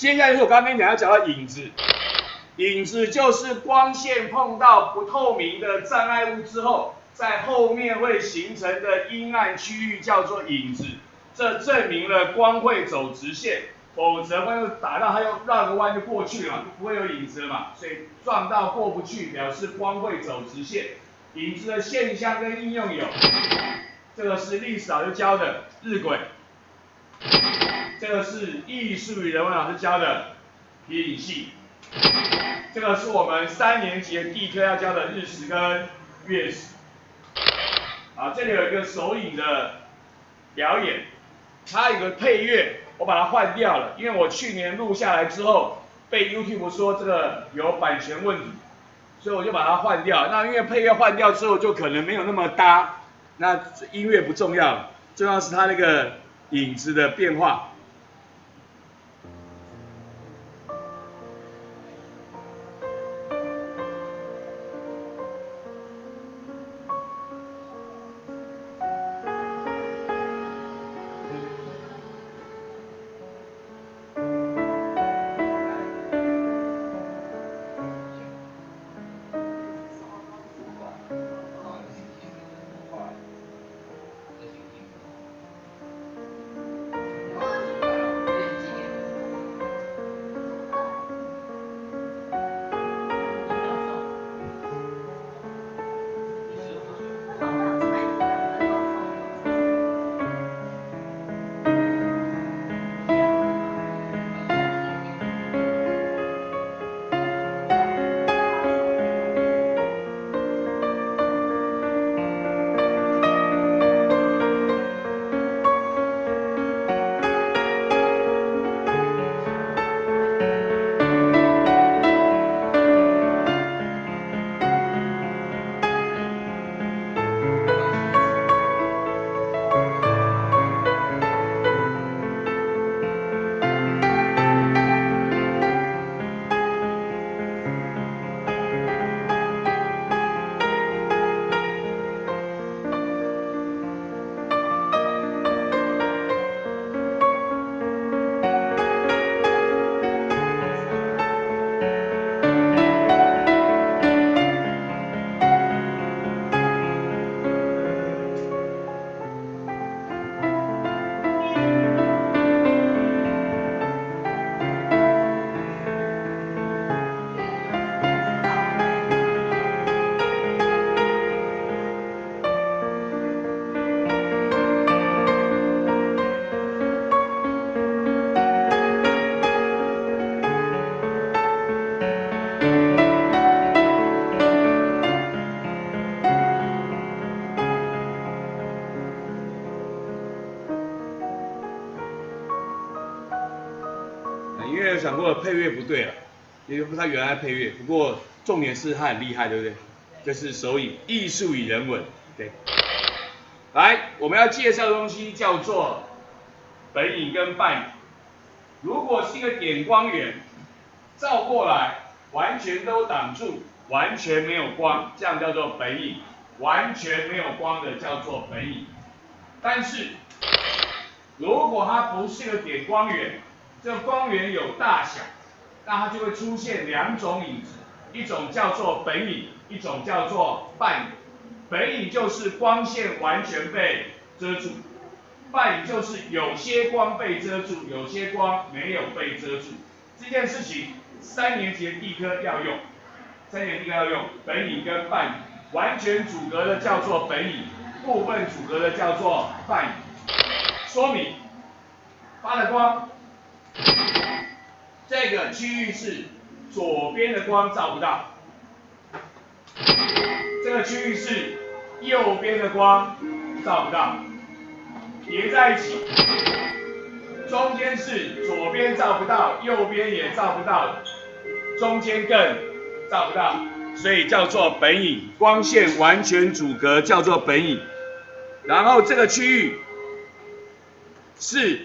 接下来是我刚刚跟你讲要讲到影子，影子就是光线碰到不透明的障碍物之后，在后面会形成的阴暗区域叫做影子，这证明了光会走直线，否则会打到它又绕个弯就过去了，就不会有影子了嘛，所以撞到过不去，表示光会走直线。影子的现象跟应用有，这个是历史老师教的日晷。这个是艺术与人文老师教的皮影戏，这个是我们三年级的地科要教的日食跟月食。啊，这里有一个手影的表演，它有个配乐，我把它换掉了，因为我去年录下来之后被 YouTube 说这个有版权问题，所以我就把它换掉。那因为配乐换掉之后就可能没有那么搭，那音乐不重要，重要是它那个影子的变化。配乐不对了，也不是他原来配乐，不过重点是他很厉害，对不对？就是手影，艺术与人文，对。来，我们要介绍的东西叫做本影跟半影。如果是一个点光源，照过来完全都挡住，完全没有光，这样叫做本影。完全没有光的叫做本影。但是如果它不是一个点光源，这光源有大小，那它就会出现两种影子，一种叫做本影，一种叫做半影。本影就是光线完全被遮住，半影就是有些光被遮住，有些光没有被遮住。这件事情三年级的地科要用，三年级地科要用本影跟半影，完全阻隔的叫做本影，部分阻隔的叫做半影。说明发的光。区域是左边的光照不到，这个区域是右边的光照不到，叠在一起，中间是左边照不到，右边也照不到，中间更照不到，所以叫做本影，光线完全阻隔叫做本影，然后这个区域是。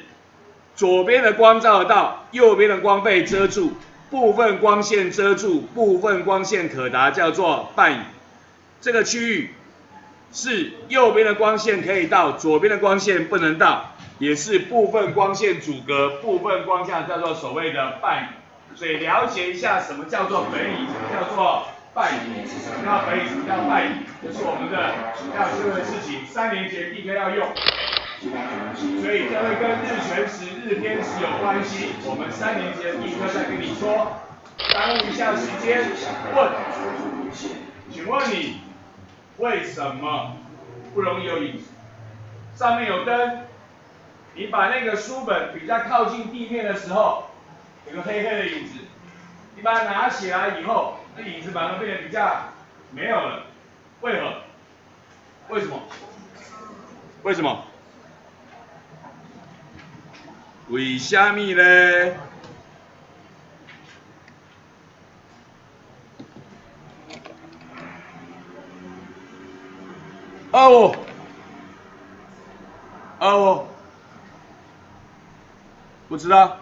左边的光照到，右边的光被遮住，部分光线遮住，部分光线可达，叫做半影。这个区域是右边的光线可以到，左边的光线不能到，也是部分光线阻隔，部分光线叫做所谓的半影。所以了解一下什么叫做本影，什么叫做半影，什么叫本影，什么叫半影，就是我们的主要学的事情，三年级第一个要用。所以这会跟日全食、日偏食有关系。我们三年级的第一课再跟你说，耽误一下时间。问，请问你为什么不容易有影子？上面有灯，你把那个书本比较靠近地面的时候，有个黑黑的影子，你把它拿起来以后，那影子反而变得比较没有了。为何？为什么？为什么？为虾米咧？哦，哦，不知道，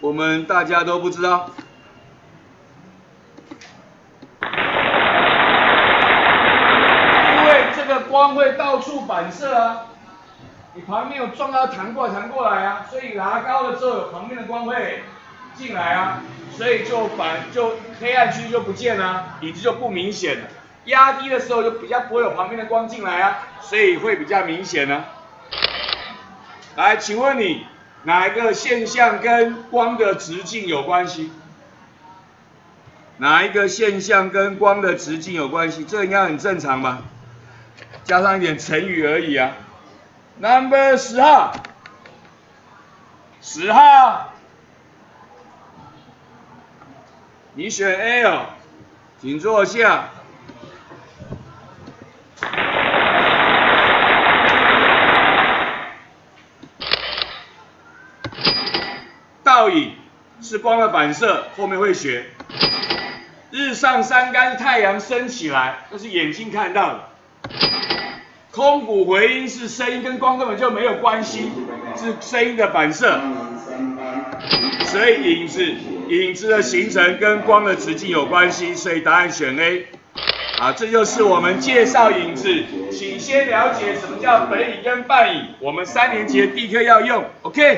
我们大家都不知道，因为这个光会到处反射啊。你旁边有撞到弹过来弹过来啊，所以拿高了之后，有旁边的光会进来啊，所以就反就黑暗区就不见了，影子就不明显了。压低的时候就比较不会有旁边的光进来啊，所以会比较明显呢。来，请问你哪一个现象跟光的直径有关系？哪一个现象跟光的直径有关系？这应该很正常吧？加上一点成语而已啊。Number 十号，十号，你选 A 哦，请坐下。倒影是光的反射，后面会学。日上三竿，太阳升起来，那是眼睛看到的。空谷回音是声音跟光根本就没有关系，是声音的反射，所以影子影子的形成跟光的直径有关系，所以答案选 A。啊，这就是我们介绍影子，请先了解什么叫本影跟半影，我们三年级的第一课要用，OK。